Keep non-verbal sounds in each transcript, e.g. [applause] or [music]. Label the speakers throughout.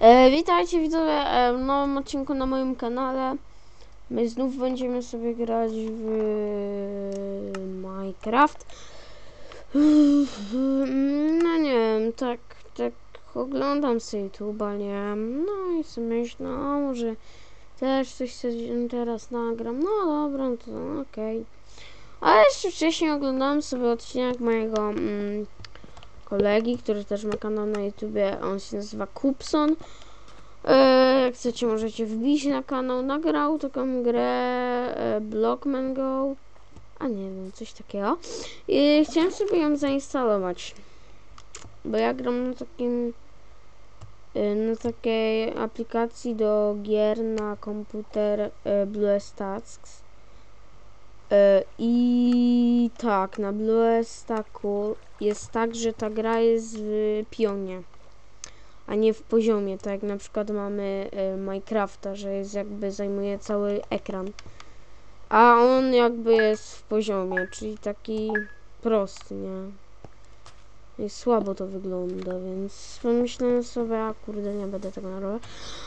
Speaker 1: E, witajcie widzowie e, w nowym odcinku na moim kanale. My znów będziemy sobie grać w Minecraft. No nie wiem, tak, tak oglądam sobie YouTube'a, nie No i sobie myślę, no może też coś sobie teraz nagram. No dobra, no to okej. Ale jeszcze wcześniej oglądałem sobie odcinek mojego mm, kolegi, który też ma kanał na YouTubie. On się nazywa Kupson. E, jak chcecie, możecie wbić na kanał. Nagrał taką grę e, Blockman Go. A nie wiem, coś takiego. I chciałem sobie ją zainstalować. Bo ja gram na takim e, na takiej aplikacji do gier na komputer e, Blue Stacks. E, I tak, na Blue Stacku jest tak, że ta gra jest w pionie, a nie w poziomie, tak jak na przykład mamy e, Minecrafta, że jest jakby zajmuje cały ekran. A on jakby jest w poziomie, czyli taki prosty, nie? I słabo to wygląda, więc pomyślałem sobie, a kurde, nie będę tego nagrywać.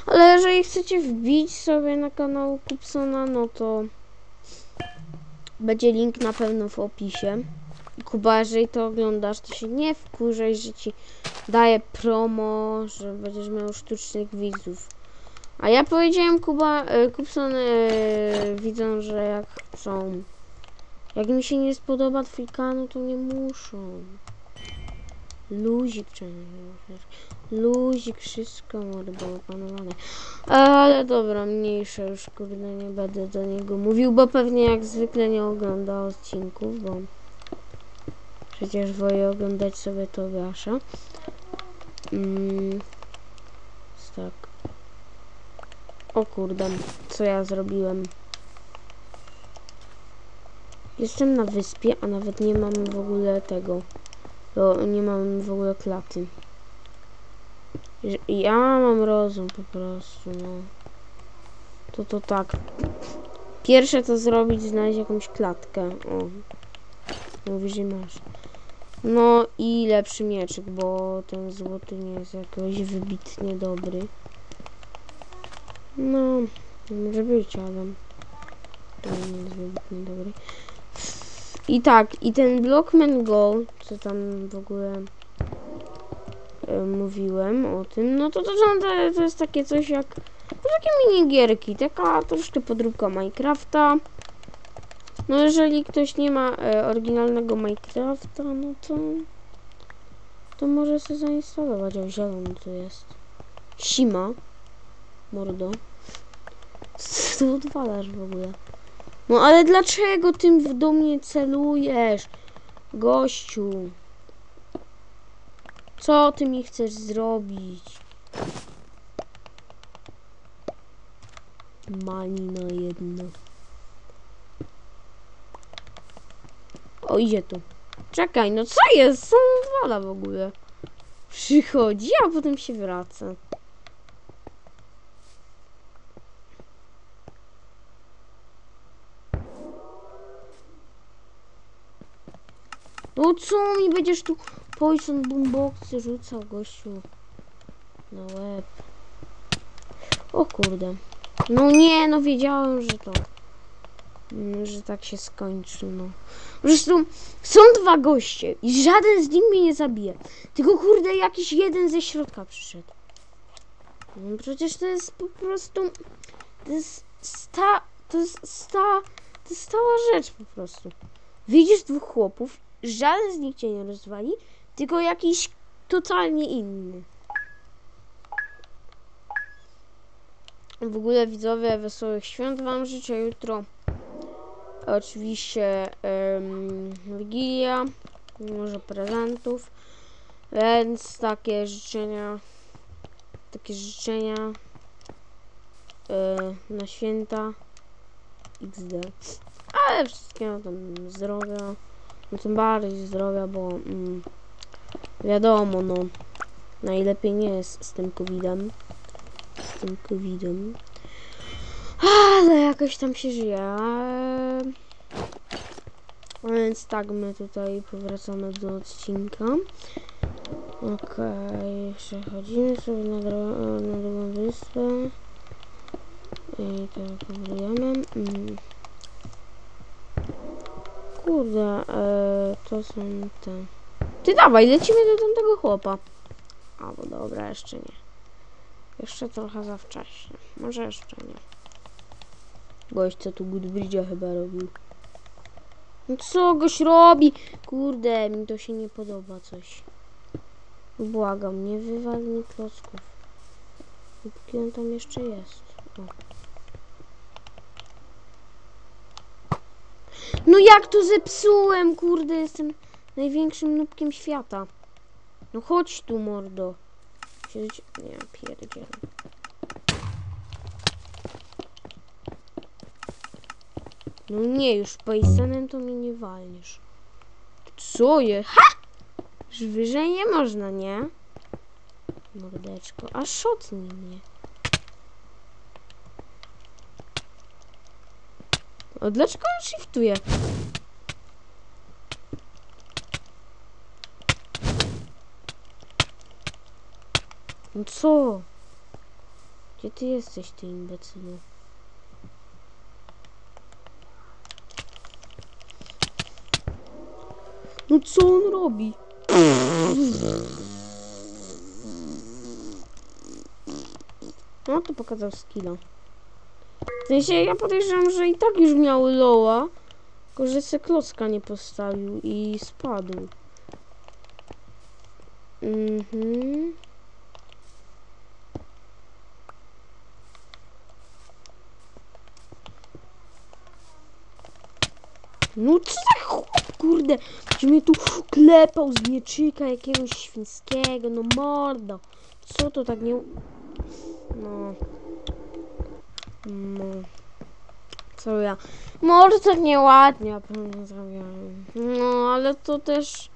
Speaker 1: Ale jeżeli chcecie wbić sobie na kanał Kupsona, no to będzie link na pewno w opisie. Kuba, jeżeli to oglądasz, to się nie wkurzaj, że ci daję promo, że będziesz miał sztucznych widzów. A ja powiedziałem Kuba, e, Kupson e, widzą, że jak są, jak mi się nie spodoba twój kanał, to nie muszą. Luzik, czy Luzik, wszystko mordo opanowane. Ale dobra, mniejsze już kurde nie będę do niego mówił, bo pewnie jak zwykle nie ogląda odcinków, bo przecież wolę oglądać sobie to wasze. Mm, tak. O kurde, co ja zrobiłem? Jestem na wyspie, a nawet nie mam w ogóle tego. Bo nie mam w ogóle klaty. Ja mam rozum po prostu, no. To to tak. Pierwsze to zrobić, znaleźć jakąś klatkę. O. Że masz. No i lepszy mieczyk, bo ten złoty nie jest jakoś wybitnie dobry. No, może być, ale to nie jest wybitnie dobry. I tak, i ten Blockman Go, co tam w ogóle e, mówiłem o tym, no to to, to jest takie coś jak no takie minigierki, taka troszkę podróbka Minecrafta. No jeżeli ktoś nie ma e, oryginalnego Minecrafta, no to to może sobie zainstalować, o zielony tu jest. Sima. Mordo. [laughs] Co ty odwalasz w ogóle? No ale dlaczego tym do mnie celujesz? Gościu. Co ty mi chcesz zrobić? Malina jedna. O, idzie tu. Czekaj, no co jest? On odwala w ogóle? Przychodzi, a potem się wraca. No co mi będziesz tu poison boomboxy rzucał, gościu? Na łeb. O kurde. No nie, no wiedziałem, że to... mm, Że tak się skończy, no. Prostu są dwa goście i żaden z nich mnie nie zabije. Tylko kurde, jakiś jeden ze środka przyszedł. No przecież to jest po prostu... To jest sta... To jest sta... To jest stała rzecz po prostu. Widzisz dwóch chłopów, żaden z nich cię nie rozwali, tylko jakiś totalnie inny. W ogóle widzowie, wesołych świąt wam życzę jutro. Oczywiście em, Wigilia, może prezentów, więc takie życzenia, takie życzenia e, na święta XD. Ale wszystkiego tam zdrowia, no tym bardziej zdrowia, bo mm, wiadomo, no najlepiej nie jest z tym covidem, z tym covidem. Ale jakoś tam się żyje. A więc tak, my tutaj powracamy do odcinka. Okej, przechodzimy sobie na, na drugą wyspę. I to próbujemy. Mm. Kurde, e, to są te. Ty dawaj, lecimy do tamtego chłopa. Albo dobra, jeszcze nie. Jeszcze trochę za wcześnie. Może jeszcze nie. Gość co tu Goodbridge'a chyba robił. No co goś robi? Kurde, mi to się nie podoba coś. Błagam, nie wywal klocków. Póki on tam jeszcze jest. O. No jak to zepsułem, kurde, jestem największym nubkiem świata. No chodź tu, mordo. Nie, pierdzielę. No nie, już pejsenem to mi nie walniesz. Co je? Ha! Już wyżej nie można, nie? Mordeczko, a szotnij mnie. Dlaczego on shiftuje? No co? Gdzie ty jesteś, ty imbecylu? No co on robi? No to pokazał skilla. Sensie ja podejrzewam, że i tak już miał loa, tylko że se klocka nie postawił i spadł. Mhm. No co za chłop, kurde, że mnie tu klepał z mieczyka jakiegoś świńskiego, no mordo. Co to tak nie... No... No... Co ja... Może tak nieładnie pewnie zrobiłem. No, ale to też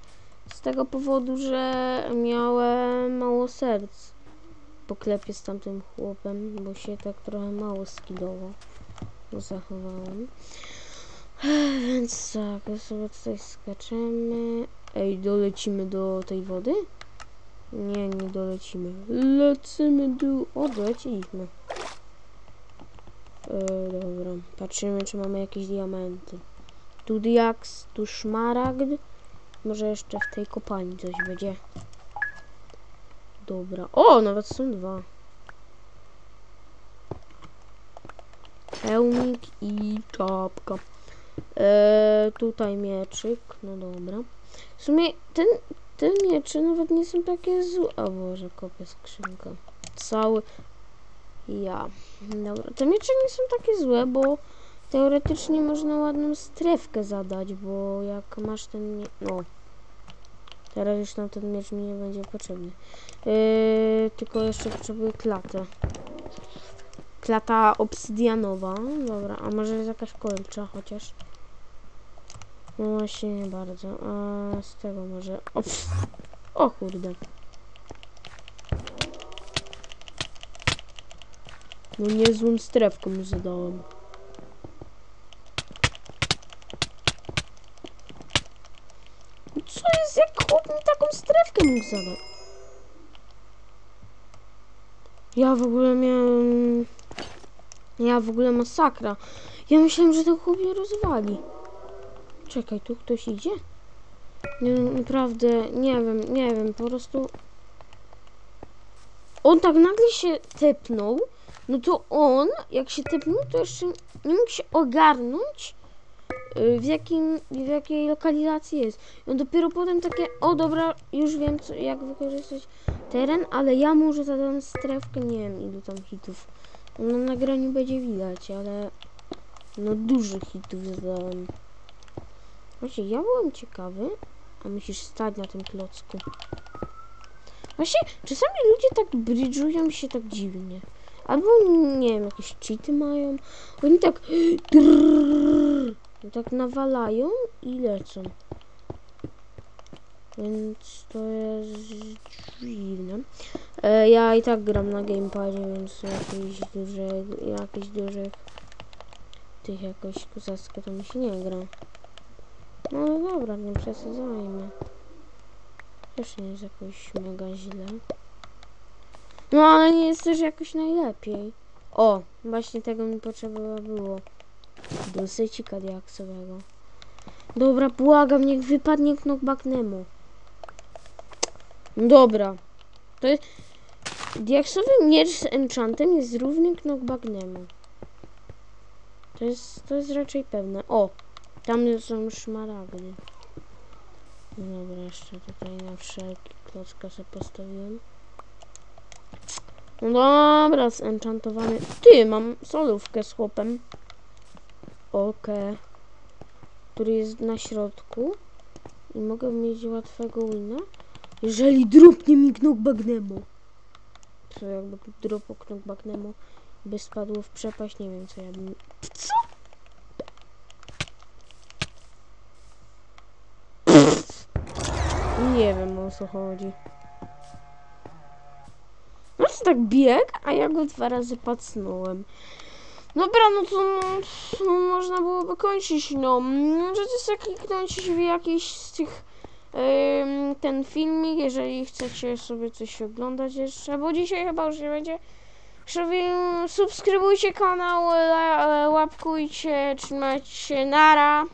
Speaker 1: z tego powodu, że miałem mało serc. Po klepie z tamtym chłopem, bo się tak trochę mało skillowo zachowałem. Więc tak, sobie tutaj skaczemy. Ej, dolecimy do tej wody? Nie, nie dolecimy. Lecimy do... O, doleciliśmy. E, dobra, patrzymy, czy mamy jakieś diamenty. Tu diaks, tu szmaragd. Może jeszcze w tej kopalni coś będzie. Dobra. O, nawet są dwa. Hełmik i czapka. E, tutaj mieczyk, no dobra. W sumie ten, te miecze nawet nie są takie złe. O Boże, kopię skrzynkę. Cały. Ja. Dobra, te miecze nie są takie złe, bo teoretycznie można ładną strefkę zadać, bo jak masz ten. No. Teraz już nam ten miecz mi nie będzie potrzebny. Yy, tylko jeszcze potrzebuję klatę. Klata obsydianowa. Dobra, a może jest jakaś kolcza chociaż? No właśnie nie bardzo. A z tego może. O, o kurde. No niezłą strefką mu zadałem. No Co jest, jak chłop mi taką strefkę mógł zadać? Ja w ogóle miałem... Ja w ogóle masakra. Ja myślałem, że ten chłop mnie rozwali. Czekaj, tu ktoś idzie? Nie, naprawdę, nie wiem, nie wiem, po prostu... On tak nagle się tepnął, no to on, jak się tepnął, to jeszcze nie mógł się ogarnąć, y, w, jakim, w jakiej lokalizacji jest. I on dopiero potem takie, o dobra, już wiem, co, jak wykorzystać teren, ale ja może zadam strefkę, nie wiem, ilu tam hitów. No, na nagraniu będzie widać, ale no dużo hitów zadałem. Właśnie, ja byłem ciekawy, a musisz stać na tym klocku. Właśnie, czasami ludzie tak bridżują się tak dziwnie. Albo, nie wiem, jakieś cheaty mają. Oni tak drrrr, tak nawalają i lecą. Więc to jest dziwne. E, ja i tak gram na gamepadzie, więc jakieś duże, jakieś duże tych jakoś kozacko to mi się nie gra. No dobra, nie przesadzajmy. Też nie jest jakoś mega źle. No ale nie jest też jakoś najlepiej. O, właśnie tego mi potrzeba było. Do sycika diaksowego. Dobra, błagam, niech wypadnie knockback Nemo. Dobra. To jest... Diaksowy miecz z enchantem jest równy knockback Nemo. To jest, to jest raczej pewne. O, tam są szmaragdy. Dobra, jeszcze tutaj na wszelki klocka sobie postawiłem. No dobra, zenchantowany. Ty, mam solówkę z chłopem. Okej. Który jest na środku. I mogę mieć łatwego wina. Jeżeli dropnie mi knockback Nemo. Co jakby dropł knockback Nemo by spadło w przepaść, nie wiem co ja bym... Co? Nie wiem o co chodzi. Tak bieg, a ja go dwa razy pacnąłem. Dobra, no to no, można byłoby kończyć, no. Możecie sobie kliknąć w jakiś z tych ten filmik, jeżeli chcecie sobie coś oglądać jeszcze, bo dzisiaj chyba już nie będzie. Subskrybujcie kanał, la- łapkujcie, trzymajcie się, nara.